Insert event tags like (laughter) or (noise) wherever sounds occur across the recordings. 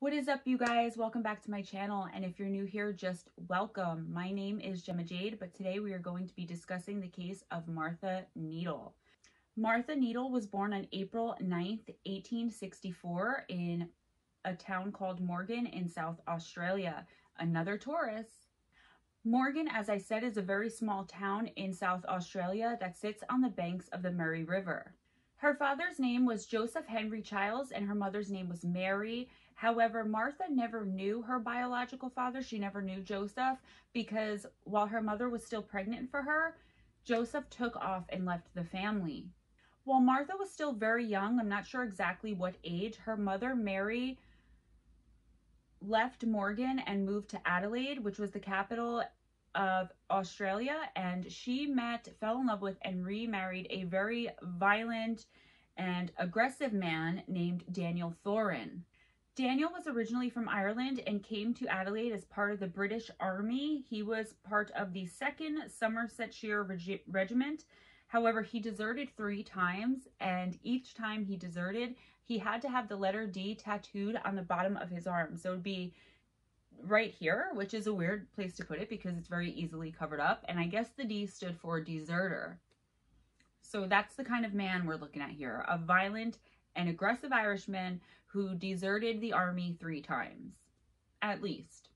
What is up, you guys? Welcome back to my channel. And if you're new here, just welcome. My name is Gemma Jade, but today we are going to be discussing the case of Martha Needle. Martha Needle was born on April 9th, 1864 in a town called Morgan in South Australia. Another Taurus. Morgan, as I said, is a very small town in South Australia that sits on the banks of the Murray River. Her father's name was Joseph Henry Childs and her mother's name was Mary However, Martha never knew her biological father. She never knew Joseph because while her mother was still pregnant for her, Joseph took off and left the family. While Martha was still very young, I'm not sure exactly what age, her mother, Mary, left Morgan and moved to Adelaide, which was the capital of Australia. And she met, fell in love with, and remarried a very violent and aggressive man named Daniel Thorin. Daniel was originally from Ireland and came to Adelaide as part of the British Army. He was part of the 2nd Somersetshire Reg Regiment. However, he deserted three times, and each time he deserted, he had to have the letter D tattooed on the bottom of his arm. So it would be right here, which is a weird place to put it because it's very easily covered up. And I guess the D stood for deserter. So that's the kind of man we're looking at here. A violent and aggressive Irishman who deserted the army three times, at least.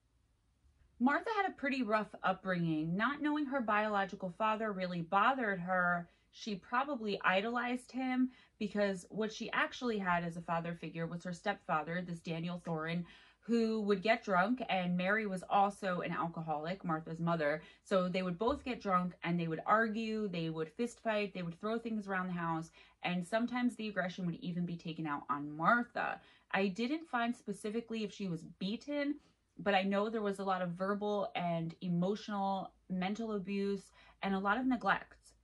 Martha had a pretty rough upbringing. Not knowing her biological father really bothered her. She probably idolized him because what she actually had as a father figure was her stepfather, this Daniel Thorin, who would get drunk and Mary was also an alcoholic, Martha's mother. So they would both get drunk and they would argue, they would fist fight, they would throw things around the house, and sometimes the aggression would even be taken out on Martha. I didn't find specifically if she was beaten, but I know there was a lot of verbal and emotional mental abuse and a lot of neglect,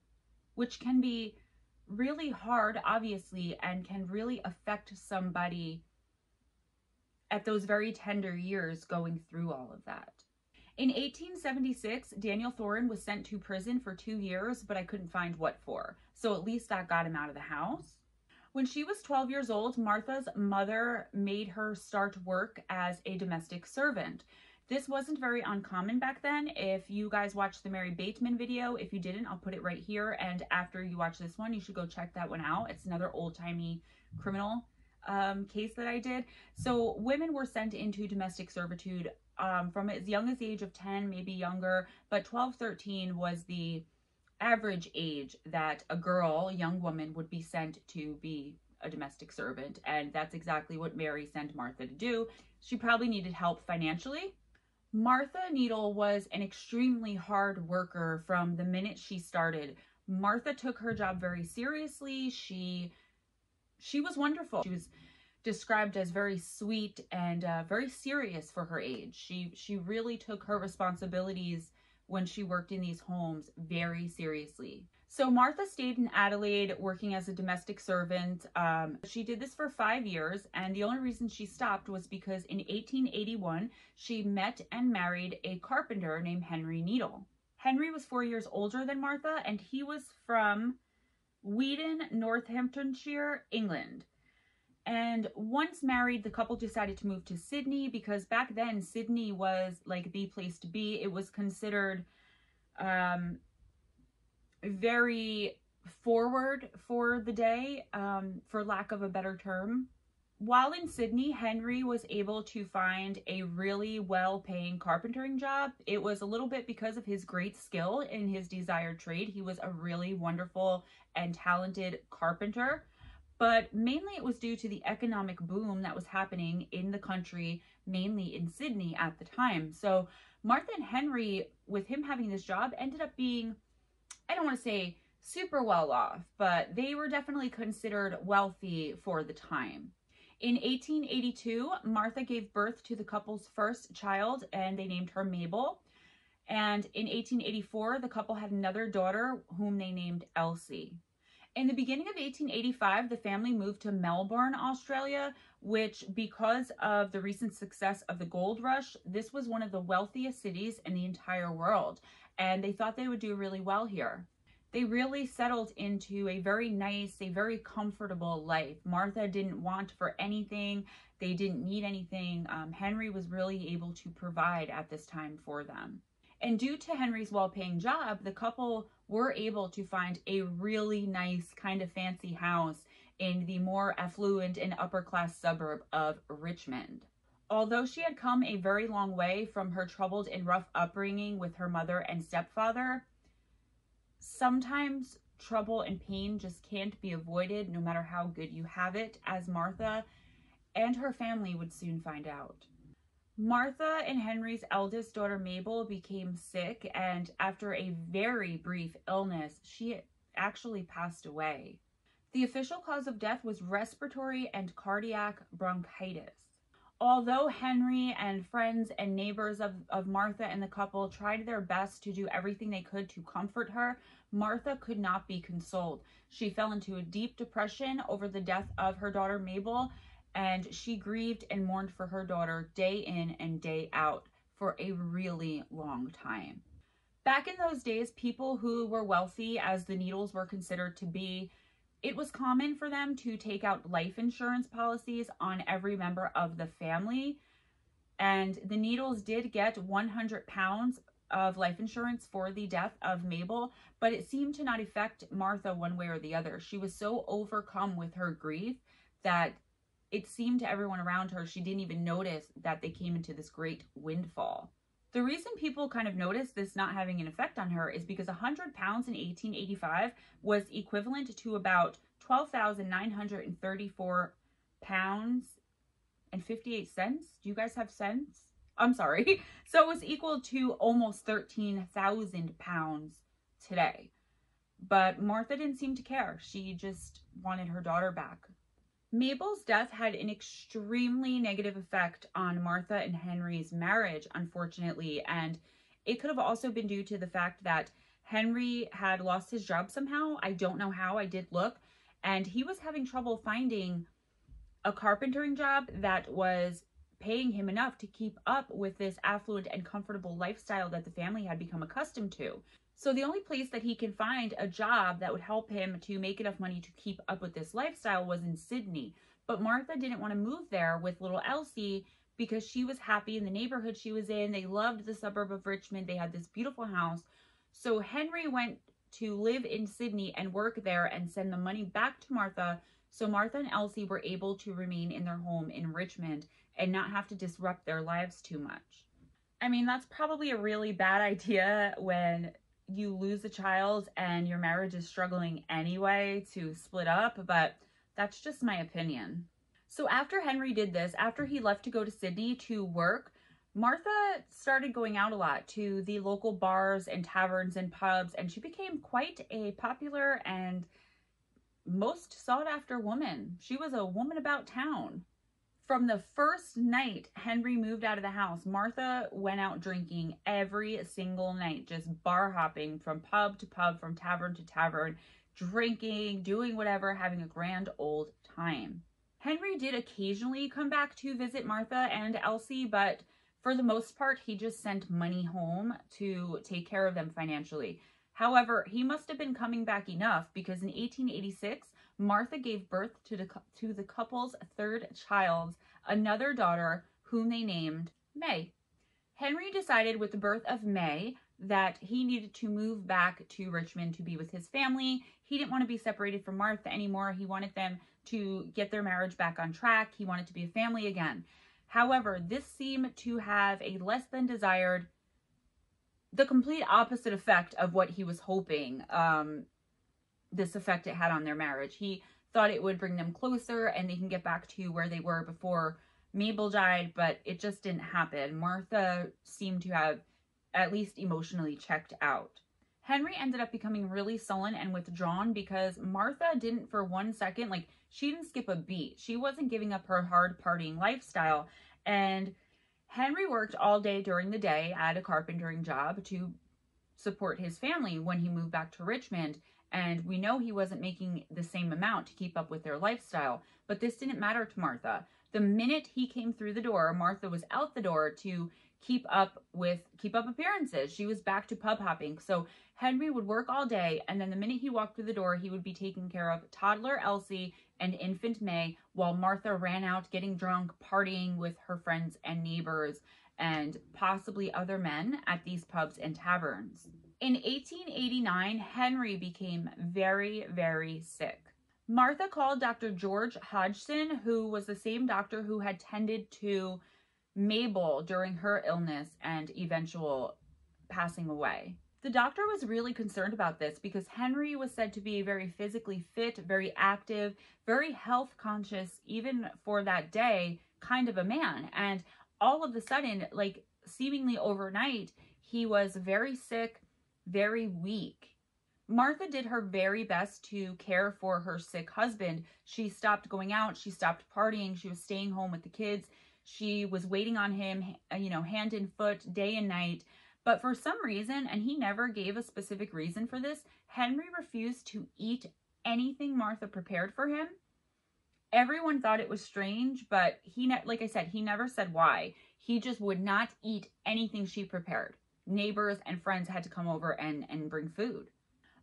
which can be really hard, obviously, and can really affect somebody at those very tender years going through all of that. In 1876, Daniel Thorin was sent to prison for two years, but I couldn't find what for. So at least that got him out of the house. When she was 12 years old, Martha's mother made her start work as a domestic servant. This wasn't very uncommon back then. If you guys watched the Mary Bateman video, if you didn't, I'll put it right here. And after you watch this one, you should go check that one out. It's another old-timey criminal um, case that I did. So women were sent into domestic servitude um, from as young as the age of 10, maybe younger, but 12, 13 was the average age that a girl, a young woman, would be sent to be a domestic servant. And that's exactly what Mary sent Martha to do. She probably needed help financially. Martha Needle was an extremely hard worker from the minute she started. Martha took her job very seriously. She she was wonderful. She was described as very sweet and uh, very serious for her age. She she really took her responsibilities when she worked in these homes very seriously. So Martha stayed in Adelaide working as a domestic servant. Um, she did this for five years, and the only reason she stopped was because in 1881 she met and married a carpenter named Henry Needle. Henry was four years older than Martha, and he was from Weedon, Northamptonshire, England. And once married, the couple decided to move to Sydney because back then Sydney was like the place to be. It was considered um, very forward for the day, um, for lack of a better term. While in Sydney, Henry was able to find a really well-paying carpentering job. It was a little bit because of his great skill in his desired trade. He was a really wonderful and talented carpenter, but mainly it was due to the economic boom that was happening in the country, mainly in Sydney at the time. So Martha and Henry, with him having this job, ended up being, I don't want to say super well off, but they were definitely considered wealthy for the time. In 1882, Martha gave birth to the couple's first child and they named her Mabel. And in 1884, the couple had another daughter whom they named Elsie. In the beginning of 1885, the family moved to Melbourne, Australia, which because of the recent success of the gold rush, this was one of the wealthiest cities in the entire world. And they thought they would do really well here. They really settled into a very nice, a very comfortable life. Martha didn't want for anything, they didn't need anything. Um, Henry was really able to provide at this time for them. And due to Henry's well paying job, the couple were able to find a really nice, kind of fancy house in the more affluent and upper class suburb of Richmond. Although she had come a very long way from her troubled and rough upbringing with her mother and stepfather, sometimes trouble and pain just can't be avoided no matter how good you have it, as Martha and her family would soon find out. Martha and Henry's eldest daughter Mabel became sick, and after a very brief illness, she actually passed away. The official cause of death was respiratory and cardiac bronchitis. Although Henry and friends and neighbors of, of Martha and the couple tried their best to do everything they could to comfort her, Martha could not be consoled. She fell into a deep depression over the death of her daughter Mabel, and she grieved and mourned for her daughter day in and day out for a really long time. Back in those days, people who were wealthy, as the Needles were considered to be, it was common for them to take out life insurance policies on every member of the family. And the Needles did get 100 pounds of life insurance for the death of Mabel, but it seemed to not affect Martha one way or the other. She was so overcome with her grief that it seemed to everyone around her she didn't even notice that they came into this great windfall. The reason people kind of noticed this not having an effect on her is because 100 pounds in 1885 was equivalent to about 12,934 pounds and 58 cents. Do you guys have cents? I'm sorry. (laughs) So it was equal to almost 13,000 pounds today. But Martha didn't seem to care. She just wanted her daughter back. Mabel's death had an extremely negative effect on Martha and Henry's marriage, unfortunately, and it could have also been due to the fact that Henry had lost his job somehow. I don't know how, I did look, and he was having trouble finding a carpentering job that was paying him enough to keep up with this affluent and comfortable lifestyle that the family had become accustomed to. So the only place that he can find a job that would help him to make enough money to keep up with this lifestyle was in Sydney. But Martha didn't want to move there with little Elsie because she was happy in the neighborhood she was in. They loved the suburb of Richmond. They had this beautiful house. So Henry went to live in Sydney and work there and send the money back to Martha. So Martha and Elsie were able to remain in their home in Richmond and not have to disrupt their lives too much. I mean, that's probably a really bad (laughs) idea when you lose a child and your marriage is struggling anyway to split up, but that's just my opinion. So after Henry did this, after he left to go to Sydney to work, Martha started going out a lot to the local bars and taverns and pubs, and she became quite a popular and most sought after woman. She was a woman about town. From the first night Henry moved out of the house, Martha went out drinking every single night, just bar hopping from pub to pub, from tavern to tavern, drinking, doing whatever, having a grand old time. Henry did occasionally come back to visit Martha and Elsie, but for the most part, he just sent money home to take care of them financially. However, he must have been coming back enough because in 1886, Martha gave birth to the, to the couple's third child, another daughter, whom they named May. Henry decided with the birth of May that he needed to move back to Richmond to be with his family. He didn't want to be separated from Martha anymore. He wanted them to get their marriage back on track. He wanted to be a family again. However, this seemed to have a less than desired, the complete opposite effect of what he was hoping um, this effect it had on their marriage. He thought it would bring them closer and they can get back to where they were before Mabel died, but it just didn't happen. Martha seemed to have at least emotionally checked out. Henry ended up becoming really sullen and withdrawn because Martha didn't for one second, like, she didn't skip a beat. She wasn't giving up her hard partying lifestyle. And Henry worked all day during the day at a carpentering job to support his family when he moved back to Richmond. And we know he wasn't making the same amount to keep up with their lifestyle. But this didn't matter to Martha. The minute he came through the door, Martha was out the door to keep up with keep up appearances. She was back to pub hopping. So Henry would work all day and then the minute he walked through the door, he would be taking care of toddler Elsie and infant May while Martha ran out getting drunk, partying with her friends and neighbors and possibly other men at these pubs and taverns. In 1889, Henry became very, very sick. Martha called Dr. George Hodgson, who was the same doctor who had tended to Mabel during her illness and eventual passing away. The doctor was really concerned about this because Henry was said to be very physically fit, very active, very health conscious, even for that day, kind of a man. And all of a sudden, like seemingly overnight, he was very sick, very weak. Martha did her very best to care for her sick husband. She stopped going out, she stopped partying, she was staying home with the kids. She was waiting on him, you know, hand and foot, day and night. But for some reason, and he never gave a specific reason for this, Henry refused to eat anything Martha prepared for him. Everyone thought it was strange, but he, like I said, he never said why. He just would not eat anything she prepared. Neighbors and friends had to come over and, and bring food.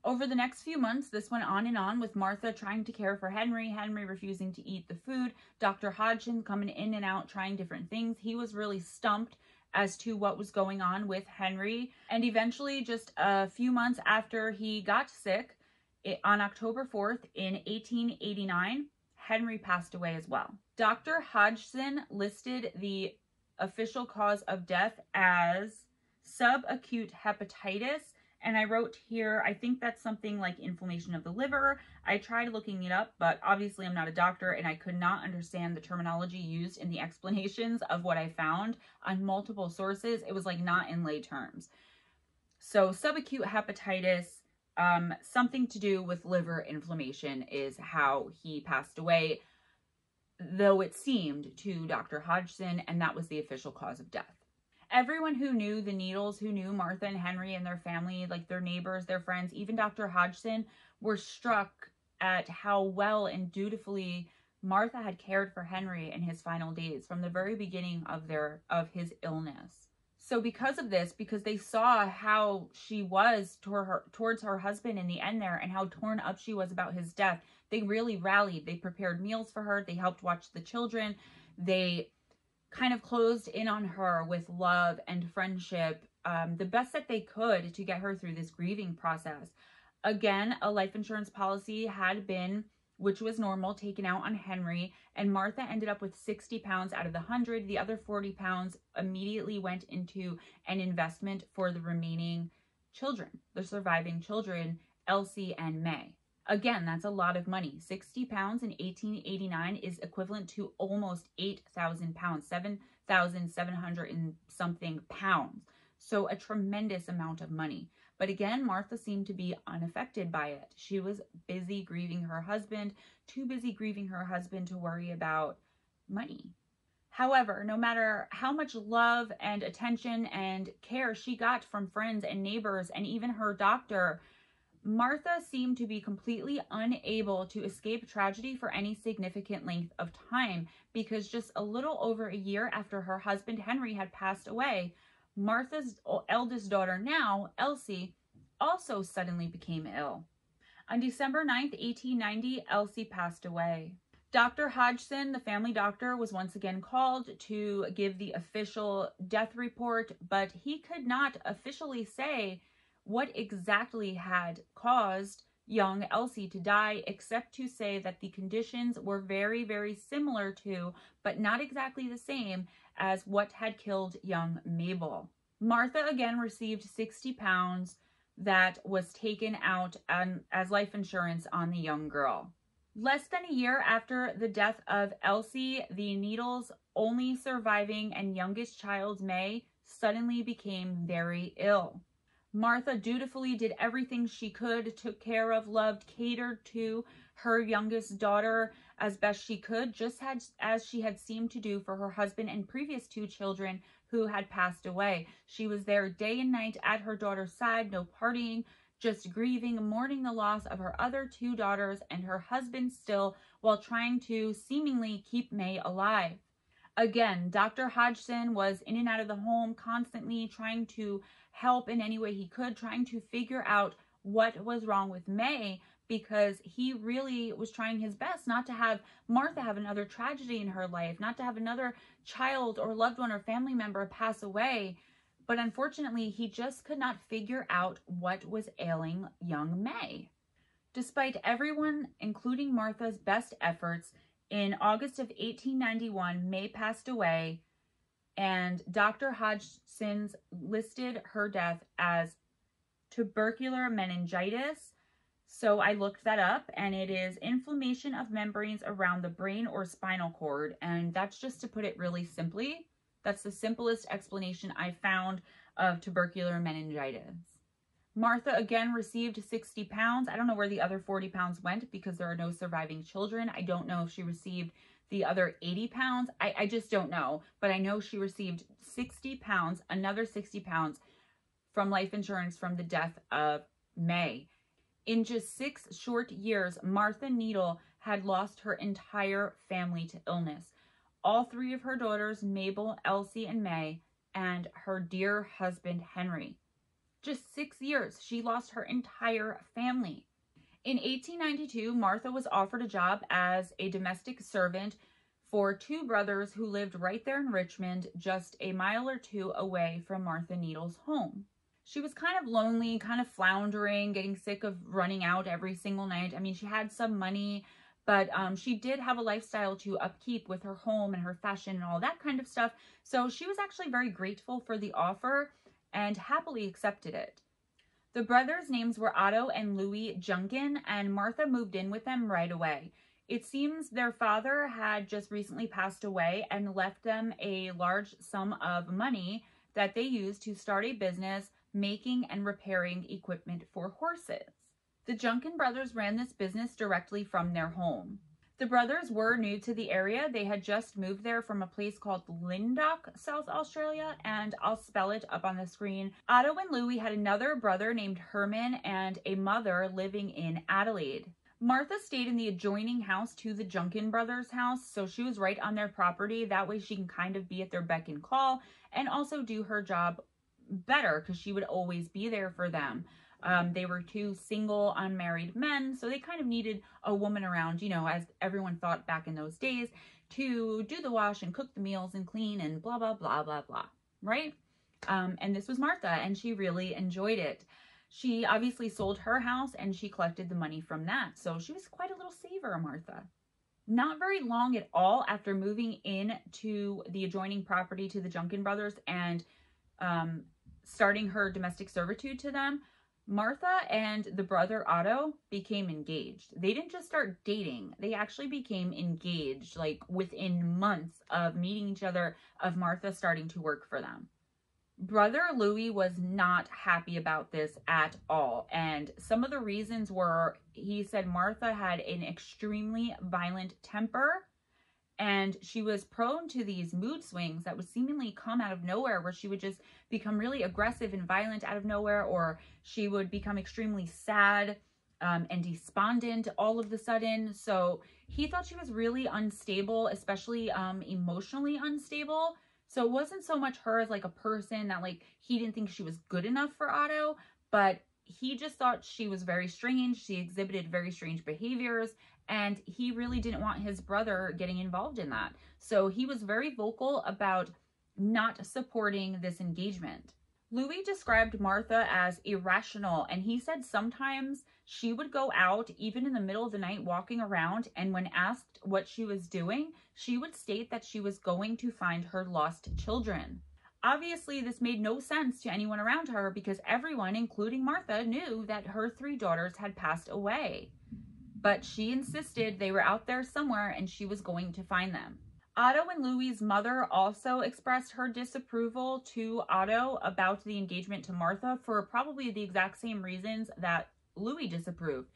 Over the next few months, this went on and on with Martha trying to care for Henry, Henry refusing to eat the food, Dr. Hodgson coming in and out trying different things. He was really stumped as to what was going on with Henry. And eventually, just a few months after he got sick, it, on October 4th in 1889, Henry passed away as well. Dr. Hodgson listed the official cause of death as subacute hepatitis and I wrote here, I think that's something like inflammation of the liver. I tried looking it up, but obviously I'm not a doctor and I could not understand the terminology used in the (laughs) explanations of what I found on multiple sources. It was like not in lay terms. So subacute hepatitis, um, something to do with liver inflammation is how he passed away, though it seemed to Dr. Hodgson, and that was the official cause of death everyone who knew the Needles, who knew Martha and Henry and their family, like their neighbors, their friends, even Dr. Hodgson, were struck at how well and dutifully Martha had cared for Henry in his final days from the very beginning of their of his illness. So because of this, because they saw how she was toward her towards her husband in the end there and how torn up she was about his death, they really rallied. They prepared meals for her, they helped watch the children, they kind of closed in on her with love and friendship um, the best that they could to get her through this grieving process. Again, a life insurance policy had been, which was normal, taken out on Henry, and Martha ended up with 60 pounds out of the 100. The other 40 pounds immediately went into an investment for the remaining children, the surviving children, Elsie and May. Again, that's a lot of money. 60 pounds in 1889 is equivalent to almost 8,000 pounds, 7,700 and something pounds. So a tremendous amount of money. But again, Martha seemed to be unaffected by it. She was busy grieving her husband, too busy grieving her husband to worry about money. However, no matter how much love and attention and care she got from friends and neighbors and even her doctor, Martha seemed to be completely unable to escape tragedy for any significant length of time because just a little over a year after her husband Henry had passed away, Martha's eldest daughter now, Elsie, also suddenly became ill. On December 9th, 1890, Elsie passed away. Dr. Hodgson, the family doctor, was once again called to give the official death report, but he could not officially say what exactly had caused young Elsie to die, except to say that the conditions were very, very similar to, but not exactly the same as what had killed young Mabel. Martha again received 60 pounds that was taken out as life insurance on the young girl. Less than a year after the death of Elsie, the Needles' only surviving and youngest child, May, suddenly became very ill. Martha dutifully did everything she could, took care of, loved, catered to her youngest daughter as best she could, just had, as she had seemed to do for her husband and previous two children who had passed away. She was there day and night at her daughter's side, no partying, just grieving, mourning the loss of her other two daughters and her husband still, while trying to seemingly keep May alive. Again, Dr. Hodgson was in and out of the home constantly trying to help in any way he could, trying to figure out what was wrong with May because he really was trying his best not to have Martha have another tragedy in her life, not to have another child or loved one or family member pass away. But unfortunately, he just could not figure out what was ailing young May. Despite everyone, including Martha's best efforts, in August of 1891, May passed away, and Dr. Hodgson's listed her death as tubercular meningitis. So I looked that up, and it is inflammation of membranes around the brain or spinal cord. And that's just to put it really simply. That's the simplest explanation I found of tubercular meningitis. Martha again received 60 pounds. I don't know where the other 40 pounds went because there are no surviving children. I don't know if she received the other 80 pounds. I, I just don't know. But I know she received 60 pounds, another 60 pounds from life insurance from the death of May. In just six short years, Martha Needle had lost her entire family to illness all three of her daughters, Mabel, Elsie, and May, and her dear husband, Henry. Just six years, she lost her entire family. In 1892, Martha was offered a job as a domestic servant for two brothers who lived right there in Richmond, just a mile or two away from Martha Needle's home. She was kind of lonely, kind of floundering, getting sick of running out every single night. I mean, she had some money, but um, she did have a lifestyle to upkeep with her home and her fashion and all that kind of stuff. So she was actually very grateful for the offer and happily accepted it. The brothers' names were Otto and Louis Juncken, and Martha moved in with them right away. It seems their father had just recently passed away and left them a large sum of money that they used to start a business making and repairing equipment for horses. The Juncken brothers ran this business directly from their home. The brothers were new to the area. They had just moved there from a place called Lyndoch, South Australia, and I'll spell it up on the screen. Otto and Louis had another brother named Herman and a mother living in Adelaide. Martha stayed in the adjoining house to the Juncken brothers' house, so she was right on their property. That way she can kind of be at their beck and call and also do her job better because she would always be there for them. Um, they were two single, unmarried men, so they kind of needed a woman around, you know, as everyone thought back in those days, to do the wash and cook the meals and clean and blah, blah, blah, blah, blah, right? Um, and this was Martha, and she really enjoyed it. She obviously sold her house and she collected the money from that. So she was quite a little saver, Martha. Not very long at all after moving in to the adjoining property to the Juncken brothers and um, starting her domestic servitude to them, Martha and the brother Otto became engaged. They didn't just start dating, they actually became engaged like within months of meeting each other, of Martha starting to work for them. Brother Louis was not happy about this at all. And some of the reasons were he said Martha had an extremely violent temper and she was prone to these mood swings that would seemingly come out of nowhere where she would just become really aggressive and violent out of nowhere or she would become extremely sad um, and despondent all of the sudden. So he thought she was really unstable especially um, emotionally unstable. So it wasn't so much her as like a person that like he didn't think she was good enough for otto but he just thought she was very strange. She exhibited very strange behaviors and he really didn't want his brother getting involved in that. So he was very vocal about not supporting this engagement. Louis described Martha as irrational, and he said sometimes she would go out even in the middle of the night walking around, and when asked what she was doing, she would state that she was going to find her lost children. Obviously, this made no sense to anyone around her because everyone, including Martha, knew that her three daughters had passed away but she insisted they were out there somewhere and she was going to find them. Otto and Louis's mother also expressed her disapproval to Otto about the engagement to Martha for probably the exact same reasons that Louis disapproved.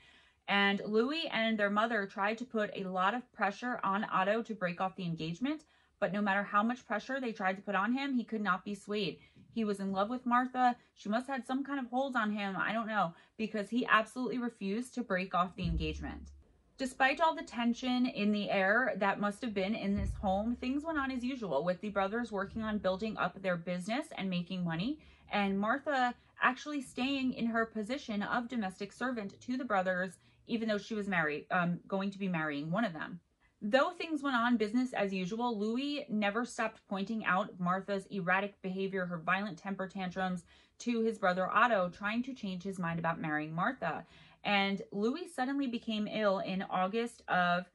And Louis and their mother tried to put a lot of pressure on Otto to break off the engagement, but no matter how much pressure they tried to put on him, he could not be swayed. He was in love with Martha. She must have had some kind of hold on him. I don't know because he absolutely refused to break off the engagement. Despite all the tension in the air that must have been in this home, things went on as usual with the brothers working on building up their business and making money, and Martha actually staying in her position of domestic servant to the brothers, even though she was married, um, going to be marrying one of them. Though things went on business as usual, Louis never stopped pointing out Martha's erratic behavior, her violent temper tantrums to his brother Otto, trying to change his mind about marrying Martha. And Louis suddenly became ill in August of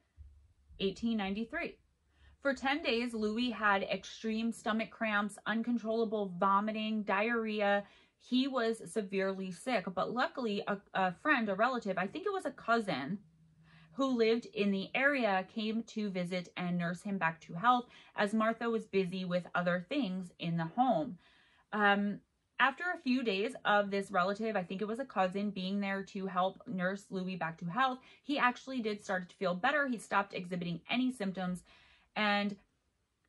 1893. For 10 days, Louis had extreme stomach cramps, uncontrollable vomiting, diarrhea. He was severely sick, but luckily, a, a friend, a relative, I think it was a cousin, who lived in the area came to visit and nurse him back to health as Martha was busy with other things in the home. Um, after a few days of this relative, I think it was a cousin, being there to help nurse Louis back to health, he actually did start to feel better. He stopped exhibiting any symptoms and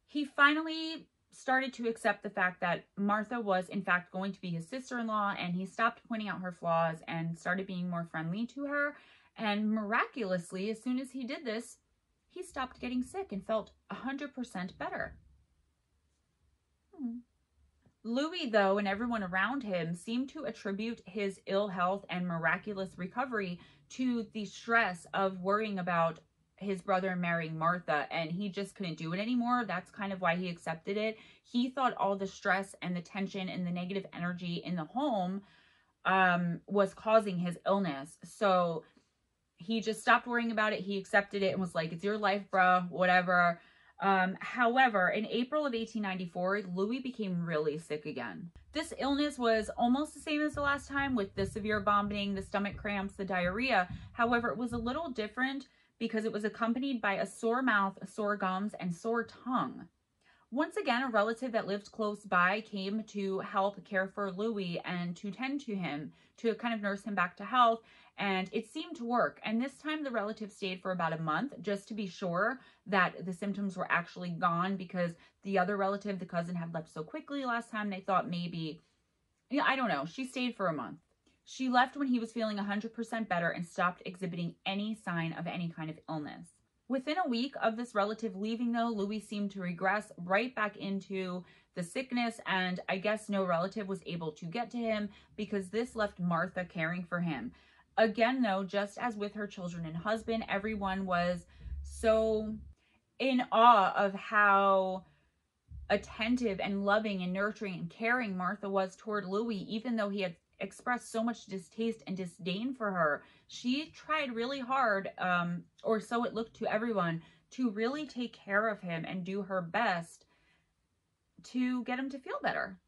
he finally started to accept the fact that Martha was in fact going to be his sister-in-law and he stopped pointing out her flaws and started being more friendly to her and miraculously, as soon as he did this, he stopped getting sick and felt 100% better. Hmm. Louis, though, and everyone around him seemed to attribute his ill health and miraculous recovery to the stress of worrying about his brother marrying Martha, and he just couldn't do it anymore. That's kind of why he accepted it. He thought all the stress and the tension and the negative energy in the home um, was causing his illness. So he just stopped worrying about it. He accepted it and was like, it's your life, bro, whatever. Um, however, in April of 1894, Louis became really sick again. This illness was almost the same as the last time with the severe vomiting, the stomach cramps, the diarrhea. However, it was a little different because it was accompanied by a sore mouth, sore gums, and sore tongue. Once again, a relative that lived close by came to help care for Louis and to tend to him, to kind of nurse him back to health and it seemed to work. And this time the relative stayed for about a month just to be sure that the symptoms were actually gone because the other relative, the cousin, had left so quickly last time they thought maybe, yeah, I don't know. She stayed for a month. She left when he was feeling 100% better and stopped exhibiting any sign of any kind of illness. Within a week of this relative leaving, though, Louis seemed to regress right back into the sickness, and I guess no relative was able to get to him because this left Martha caring for him. Again, though, just as with her children and husband, everyone was so in awe of how attentive and loving and nurturing and caring Martha was toward Louis, even though he had expressed so much distaste and disdain for her. She tried really hard, um, or so it looked to everyone, to really take care of him and do her best to get him to feel better.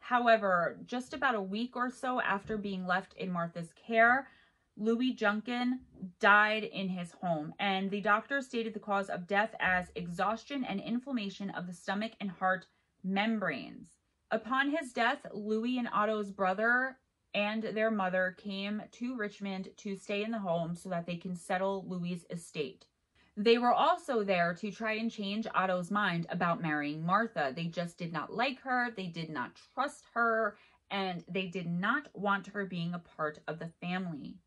However, just about a week or so after being left in Martha's care, Louis Juncken died in his home, and the doctor stated the cause of death as exhaustion and inflammation of the stomach and heart membranes. Upon his death, Louis and Otto's brother and their mother came to Richmond to stay in the home so that they can settle Louis' estate. They were also there to try and change Otto's mind about marrying Martha. They just did not like her, they did not trust her, and they did not want her being a part of the family.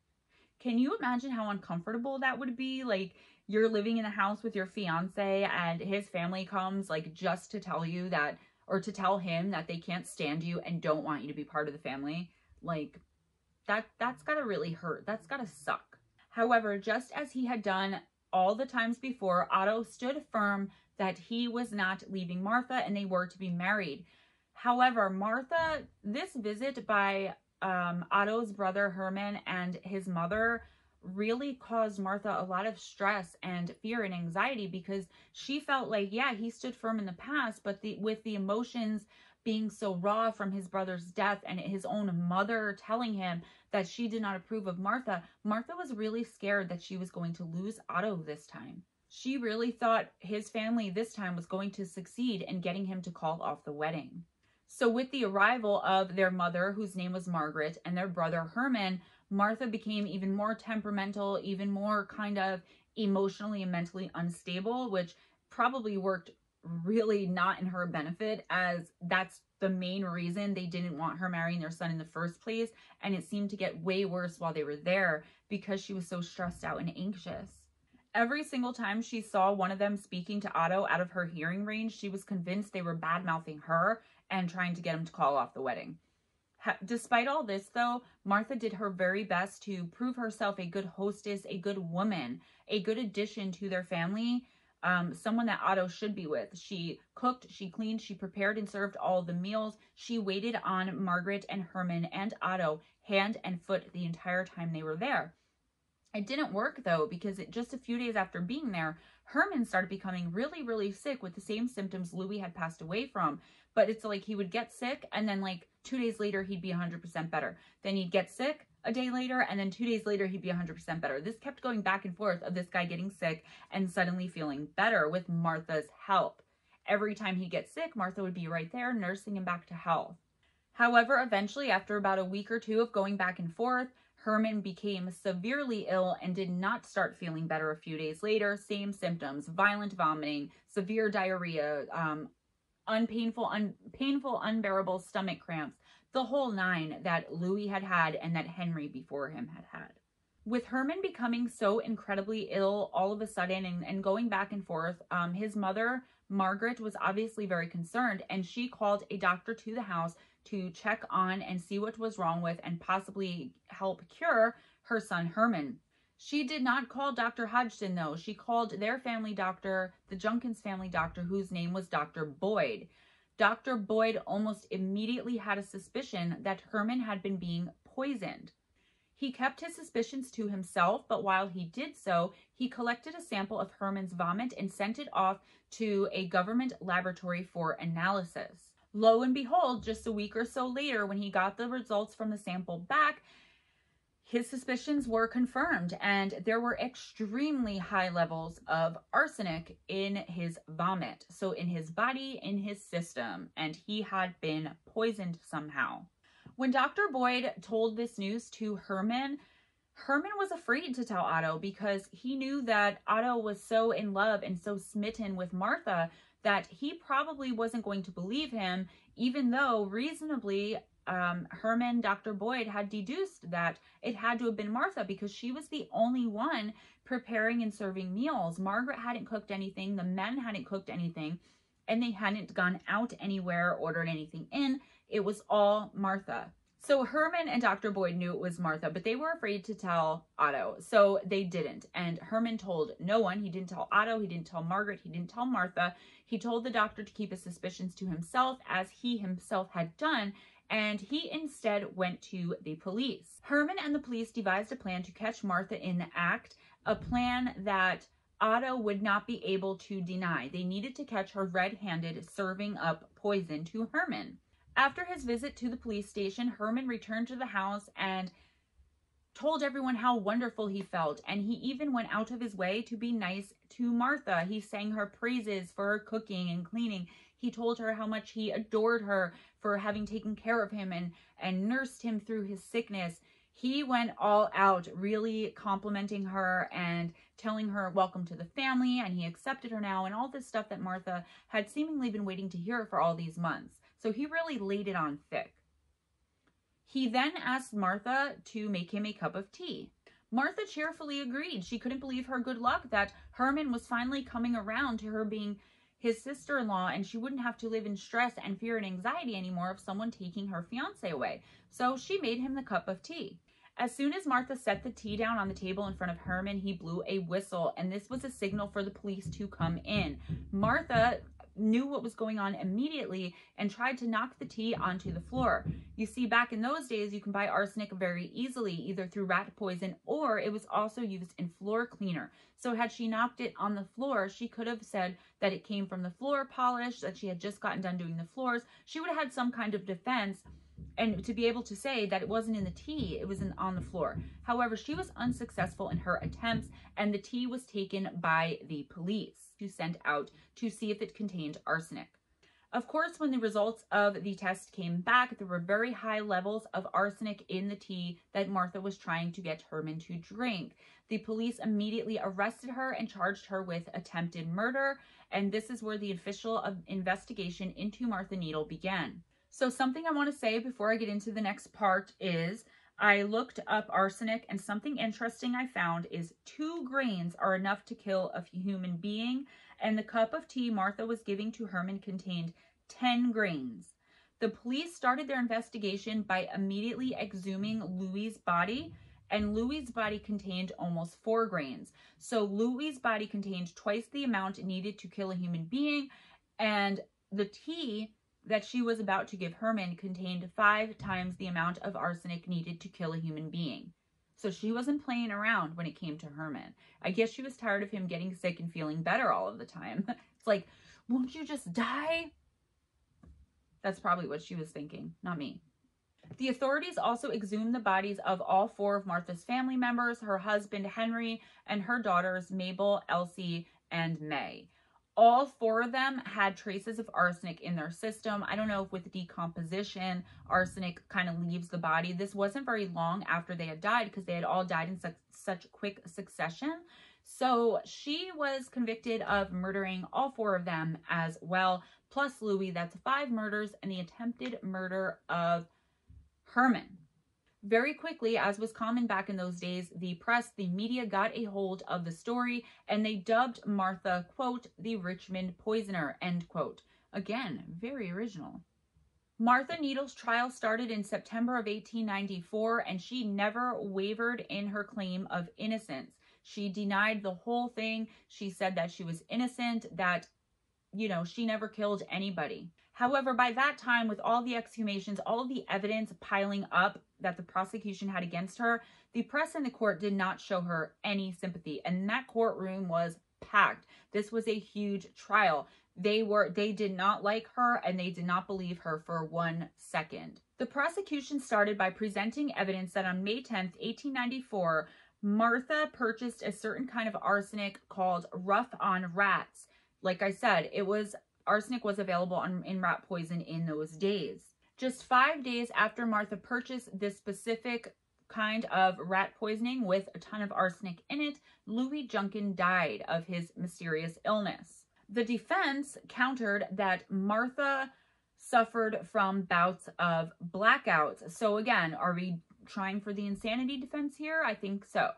Can you imagine how uncomfortable that would be? Like you're living in a house with your fiance and his family comes like just to tell you that or to tell him that they can't stand you and don't want you to be part of the family. Like that that's got to really hurt. That's got to suck. However, just as he had done all the times before, Otto stood firm that he was not leaving Martha and they were to be married. However, Martha, this visit by um, Otto's brother Herman and his mother really caused Martha a lot of stress and fear and anxiety because she felt like, yeah, he stood firm in the past, but the, with the emotions being so raw from his brother's death and his own mother telling him that she did not approve of Martha, Martha was really scared that she was going to lose Otto this time. She really thought his family this time was going to succeed in getting him to call off the wedding. So with the arrival of their mother, whose name was Margaret, and their brother Herman, Martha became even more temperamental, even more kind of emotionally and mentally unstable, which probably worked really not in her benefit as that's the main reason they didn't want her marrying their son in the first place. And it seemed to get way worse while they were there because she was so stressed out and anxious. Every single time she saw one of them speaking to Otto out of her hearing range, she was convinced they were bad mouthing her and trying to get him to call off the wedding. Despite all this, though, Martha did her very best to prove herself a good hostess, a good woman, a good addition to their family, um, someone that Otto should be with. She cooked, she cleaned, she prepared and served all the meals. She waited on Margaret and Herman and Otto hand and foot the entire time they were there. It didn't work though, because it, just a few days after being there, Herman started becoming really, really sick with the same symptoms Louis had passed away from. But it's like he would get sick and then like two days later, he'd be 100% better. Then he'd get sick a day later, and then two days later, he'd be 100% better. This kept going back and forth of this guy getting sick and suddenly feeling better with Martha's help. Every time he'd get sick, Martha would be right there nursing him back to health. However, eventually, after about a week or two of going back and forth, Herman became severely ill and did not start feeling better a few days later. Same symptoms, violent vomiting, severe diarrhea, um, unpainful, un, painful, unbearable stomach cramps, the whole nine that Louis had had and that Henry before him had had. With Herman becoming so incredibly ill all of a sudden and, and going back and forth, um, his mother, Margaret, was obviously very concerned and she called a doctor to the house to check on and see what was wrong with and possibly help cure her son Herman. She did not call Dr. Hodgson, though. She called their family doctor, the Junckens family doctor, whose name was Dr. Boyd. Dr. Boyd almost immediately had a suspicion that Herman had been being poisoned. He kept his suspicions to himself, but while he did so, he collected a sample of Herman's vomit and sent it off to a government laboratory for analysis. Lo and behold, just a week or so later, when he got the results from the sample back, his suspicions were confirmed and there were extremely high levels of arsenic in his vomit. So in his body, in his system, and he had been poisoned somehow. When Dr. Boyd told this news to Herman, Herman was afraid to tell Otto because he knew that Otto was so in love and so smitten with Martha that he probably wasn't going to believe him, even though reasonably um, Herman, Dr. Boyd had deduced that it had to have been Martha because she was the only one preparing and serving meals. Margaret hadn't cooked anything, the men hadn't cooked anything, and they hadn't gone out anywhere, ordered anything in. It was all Martha. So Herman and Dr. Boyd knew it was Martha, but they were afraid to tell Otto. So they didn't. And Herman told no one. He didn't tell Otto. He didn't tell Margaret. He didn't tell Martha. He told the doctor to keep his suspicions to himself, as he himself had done and he instead went to the police. Herman and the police devised a plan to catch Martha in the act, a plan that Otto would not be able to deny. They needed to catch her red handed serving up poison to Herman. After his visit to the police station, Herman returned to the house and told everyone how wonderful he felt. And he even went out of his way to be nice to Martha. He sang her praises for her cooking and cleaning. He told her how much he adored her for having taken care of him and, and nursed him through his sickness. He went all out, really complimenting her and telling her welcome to the family, and he accepted her now, and all this stuff that Martha had seemingly been waiting to hear for all these months. So he really laid it on thick. He then asked Martha to make him a cup of tea. Martha cheerfully agreed. She couldn't believe her good luck that Herman was finally coming around to her being his sister-in-law and she wouldn't have to live in stress and fear and anxiety anymore of someone taking her fiance away. So she made him the cup of tea. As soon as Martha set the tea down on the table in front of Herman, he blew a whistle, and this was a signal for the police to come in. Martha knew what was going on immediately and tried to knock the tea onto the floor. You see, back in those days, you can buy arsenic very easily, either through rat poison or it was also used in floor cleaner. So had she knocked it on the floor, she could have said that it came from the floor polish, that she had just gotten done doing the floors. She would have had some kind of defense and to be able to say that it wasn't in the tea, it was in, on the floor. However, she was unsuccessful in her attempts, and the tea was taken by the police to send out to see if it contained arsenic. Of course, when the results of the test came back, there were very high levels of arsenic in the tea that Martha was trying to get Herman to drink. The police immediately arrested her and charged her with attempted murder, and this is where the official investigation into Martha Needle began. So something I want to say before I get into the next part is I looked up arsenic and something interesting I found is two grains are enough to kill a human being and the cup of tea Martha was giving to Herman contained 10 grains. The police started their investigation by immediately exhuming Louis' body and Louis' body contained almost four grains. So Louis' body contained twice the amount needed to kill a human being and the tea that she was about to give Herman contained five times the amount of arsenic needed to kill a human being. So she wasn't playing around when it came to Herman. I guess she was tired of him getting sick and feeling better all of the time. (laughs) It's like, won't you just die? That's probably what she was thinking, not me. The authorities also exhumed the bodies of all four of Martha's family members, her husband Henry, and her daughters Mabel, Elsie, and May all four of them had traces of arsenic in their system. I don't know if with decomposition, arsenic kind of leaves the body. This wasn't very long after they had died because they had all died in such, such quick succession. So she was convicted of murdering all four of them as well, plus Louis. That's five murders and the attempted murder of Herman. Very quickly, as was common back in those days, the press, the media got a hold of the story and they dubbed Martha, quote, the Richmond poisoner, end quote. Again, very original. Martha Needle's trial started in September of 1894 and she never wavered in her claim of innocence. She denied the whole thing. She said that she was innocent, that, you know, she never killed anybody. However, by that time, with all the exhumations, all the evidence piling up that the prosecution had against her, the press and the court did not show her any sympathy. And that courtroom was packed. This was a huge trial. They were they did not like her and they did not believe her for one second. The prosecution started by presenting evidence that on May 10th, 1894, Martha purchased a certain kind of arsenic called rough on rats. Like I said, it was arsenic was available on, in rat poison in those days. Just five days after Martha purchased this specific kind of rat poisoning with a ton of arsenic in it, Louis Juncken died of his mysterious illness. The defense countered that Martha suffered from bouts of blackouts. So again, are we trying for the insanity defense here? I think so.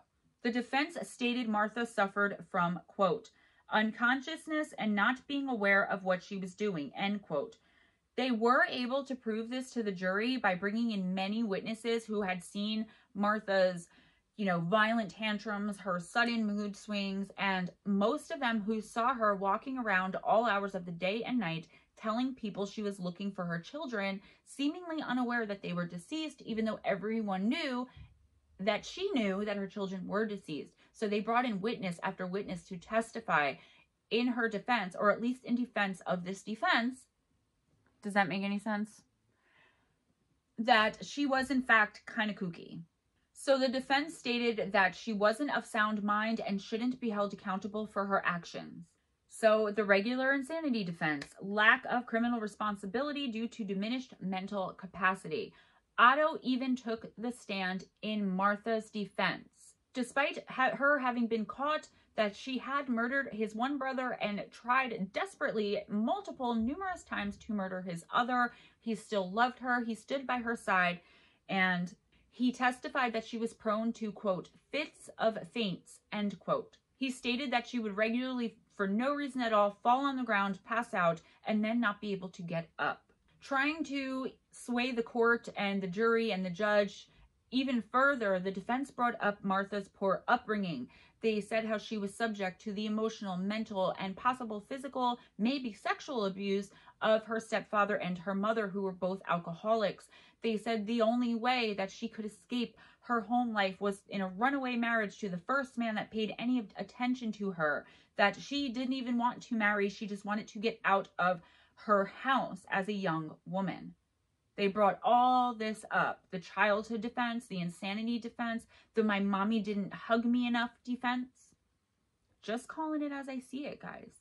The defense stated Martha suffered from, quote, unconsciousness and not being aware of what she was doing, end quote. They were able to prove this to the jury by bringing in many witnesses who had seen Martha's, you know, violent tantrums, her sudden mood swings, and most of them who saw her walking around all hours of the day and night telling people she was looking for her children, seemingly unaware that they were deceased, even though everyone knew that she knew that her children were deceased. So they brought in witness after witness to testify in her defense, or at least in defense of this defense. Does that make any sense? That she was, in fact, kind of kooky. So the defense stated that she wasn't of sound mind and shouldn't be held accountable for her actions. So the regular insanity defense, lack of criminal responsibility due to diminished mental capacity. Otto even took the stand in Martha's defense despite ha her having been caught that she had murdered his one brother and tried desperately multiple numerous times to murder his other. He still loved her. He stood by her side. And he testified that she was prone to quote fits of faints end quote. He stated that she would regularly for no reason at all fall on the ground pass out and then not be able to get up. Trying to sway the court and the jury and the judge even further, the defense brought up Martha's poor upbringing. They said how she was subject to the emotional, mental, and possible physical, maybe sexual abuse of her stepfather and her mother, who were both alcoholics. They said the only way that she could escape her home life was in a runaway marriage to the first man that paid any attention to her, that she didn't even want to marry, she just wanted to get out of her house as a young woman. They brought all this up the childhood defense, the insanity defense, the my mommy didn't hug me enough defense. Just calling it as I see it, guys.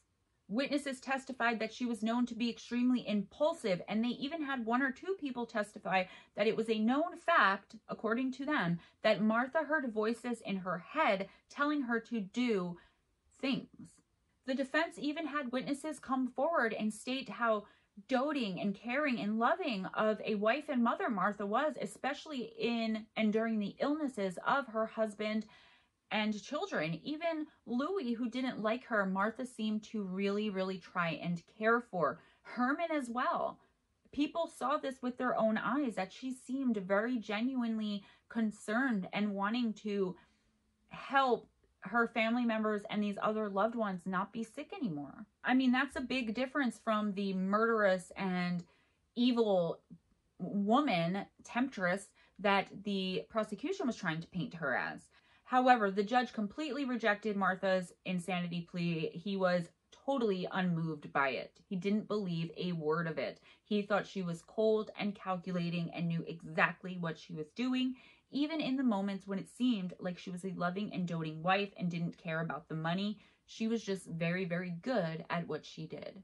Witnesses testified that she was known to be extremely impulsive, and they even had one or two people testify that it was a known fact, according to them, that Martha heard voices in her head telling her to do things. The defense even had witnesses come forward and state how doting and caring and loving of a wife and mother Martha was, especially in and during the illnesses of her husband and children. Even Louis, who didn't like her, Martha seemed to really, really try and care for. Herman as well. People saw this with their own eyes that she seemed very genuinely concerned and wanting to help her family members and these other loved ones not be sick anymore. I mean, that's a big difference from the murderous and evil woman, temptress, that the prosecution was trying to paint her as. However, the judge completely rejected Martha's insanity plea. He was totally unmoved by it. He didn't believe a word of it. He thought she was cold and calculating and knew exactly what she was doing even in the moments when it seemed like she was a loving and doting wife and didn't care about the money, she was just very, very good at what she did.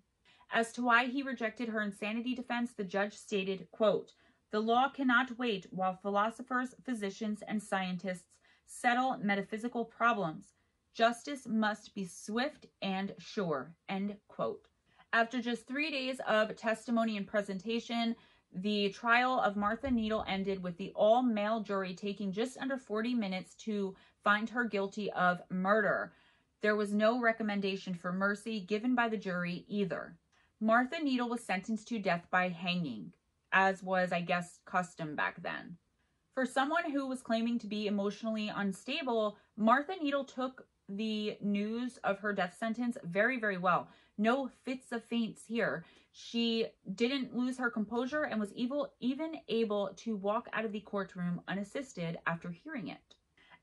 As to why he rejected her insanity defense, the judge stated, quote, the law cannot wait while philosophers, physicians, and scientists settle metaphysical problems. Justice must be swift and sure, end quote. After just three days of testimony and presentation, the trial of Martha Needle ended with the all male jury taking just under 40 minutes to find her guilty of murder. There was no recommendation for mercy given by the jury either. Martha Needle was sentenced to death by hanging, as was, I guess, custom back then. For someone who was claiming to be emotionally unstable, Martha Needle took the news of her death sentence very, very well. No fits of faints here. She didn't lose her composure and was evil, even able to walk out of the courtroom unassisted after hearing it.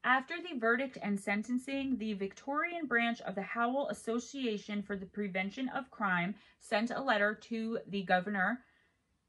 After the verdict and sentencing, the Victorian branch of the Howard Association for the Prevention of Crime sent a letter to the governor,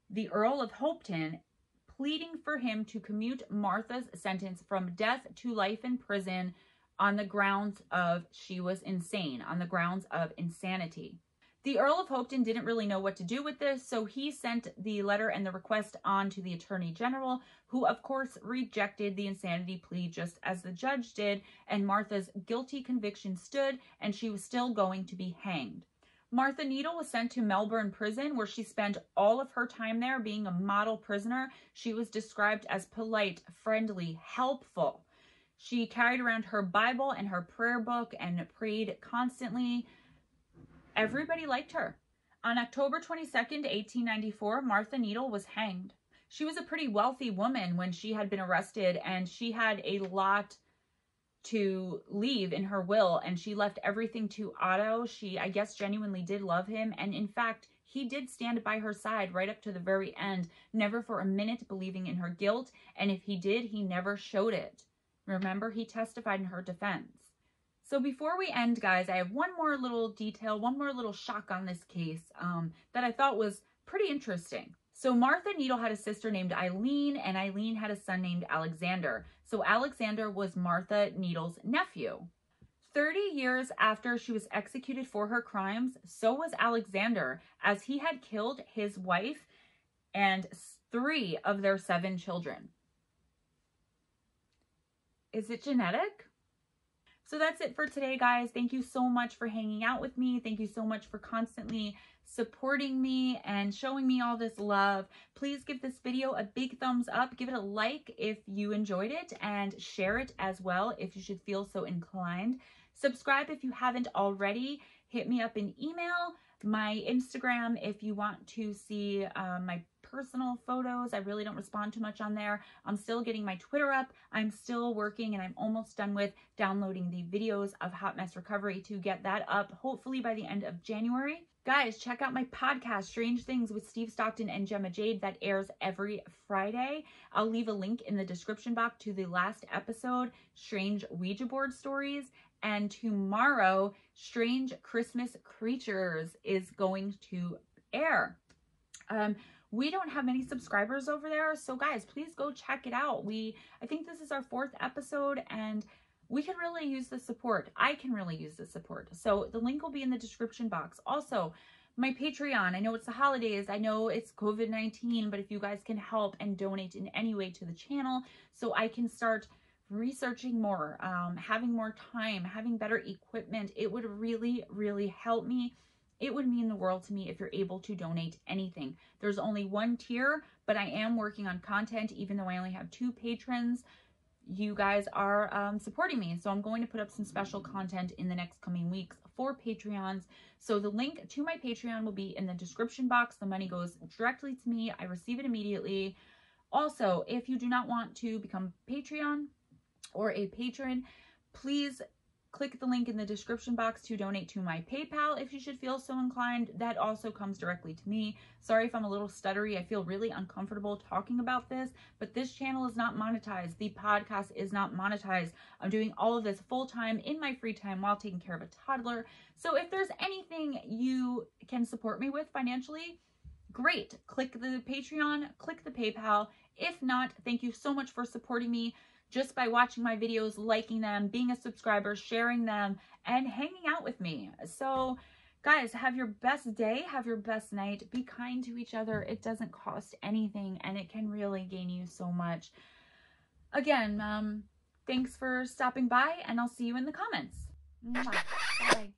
the Earl of Hopetoun, pleading for him to commute Martha's sentence from death to life in prison on the grounds of she was insane, on the grounds of insanity. The Earl of Hopetoun didn't really know what to do with this, so he sent the letter and the request on to the Attorney General, who of course rejected the insanity plea just as the judge did, and Martha's guilty conviction stood, and she was still going to be hanged. Martha Needle was sent to Melbourne Prison, where she spent all of her time there being a model prisoner. She was described as polite, friendly, helpful. She carried around her Bible and her prayer book and prayed constantly. Everybody liked her. On October 22nd, 1894, Martha Needle was hanged. She was a pretty wealthy woman when she had been arrested, and she had a lot to leave in her will, and she left everything to Otto. She, I guess, genuinely did love him, and in fact, he did stand by her side right up to the very end, never for a minute believing in her guilt, and if he did, he never showed it. Remember, he testified in her defense. So before we end, guys, I have one more little detail, one more little shock on this case um, that I thought was pretty interesting. So Martha Needle had a sister named Eileen, and Eileen had a son named Alexander. So Alexander was Martha Needle's nephew. 30 years after she was executed for her crimes, so was Alexander, as he had killed his wife and three of their seven children. Is it genetic? So that's it for today, guys. Thank you so much for hanging out with me. Thank you so much for constantly supporting me and showing me all this love. Please give this video a big thumbs up. Give it a like if you enjoyed it and share it as well if you should feel so inclined. Subscribe if you haven't already. Hit me up in email, my Instagram if you want to see uh, my personal photos. I really don't respond too much on there. I'm still getting my Twitter up. I'm still working and I'm almost done with downloading the videos of Hot Mess Recovery to get that up hopefully by the end of January. Guys, check out my podcast, Strange Things with Steve Stockton and Gemma Jade, that airs every Friday. I'll leave a link in the description box to the last episode, Strange Ouija Board Stories. And tomorrow, Strange Christmas Creatures is going to air. Um, we don't have many subscribers over there. So guys, please go check it out. We, I think this is our fourth episode and we could really use the support. I can really use the support. So the link will be in the description box. Also, my Patreon. I know it's the holidays. I know it's COVID 19, but if you guys can help and donate in any way to the channel so I can start researching more, um, having more time, having better equipment, it would really, really help me. It would mean the world to me if you're able to donate anything. There's only one tier, but I am working on content, even though I only have two patrons you guys are um, supporting me. So I'm going to put up some special content in the next coming weeks for Patreons. So the link to my Patreon will be in the description box. The money goes directly to me. I receive it immediately. Also, if you do not want to become Patreon or a patron, please click the link in the description box to donate to my PayPal if you should feel so inclined. That also comes directly to me. Sorry if I'm a little stuttery. I feel really uncomfortable talking about this, but this channel is not monetized. The podcast is not monetized. I'm doing all of this full time in my free time while taking care of a toddler. So if there's anything you can support me with financially, great. Click the Patreon, click the PayPal. If not, thank you so much for supporting me just by watching my videos, liking them, being a subscriber, sharing them, and hanging out with me. So, guys, have your best day, have your best night. Be kind to each other. It doesn't cost anything, and it can really gain you so much. Again, um, thanks for stopping by, and I'll see you in the comments. Bye.